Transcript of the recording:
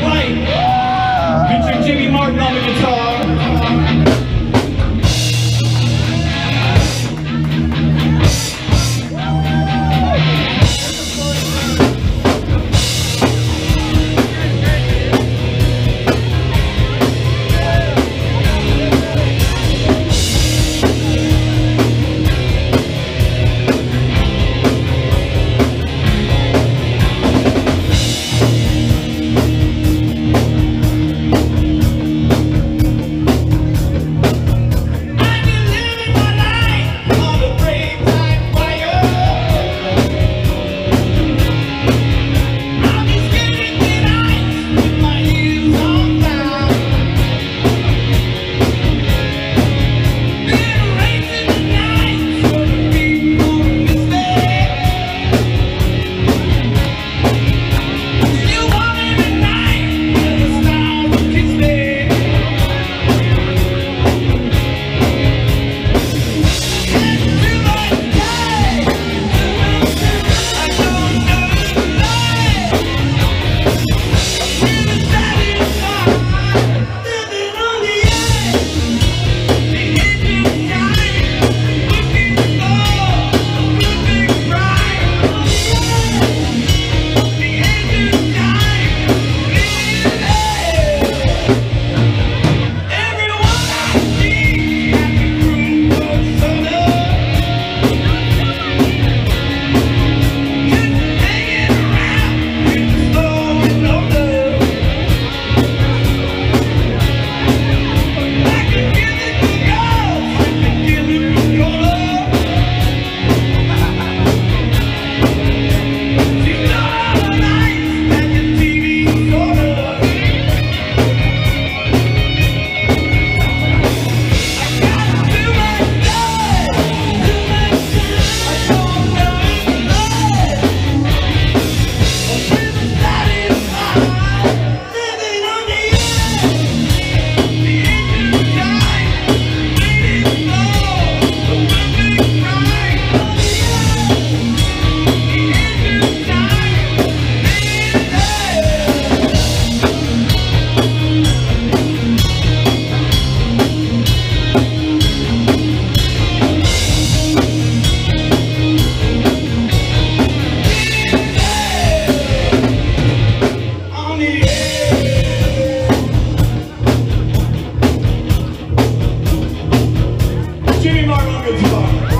White, featuring Jimmy Martin on the guitar. Jimmy Martin on guitar.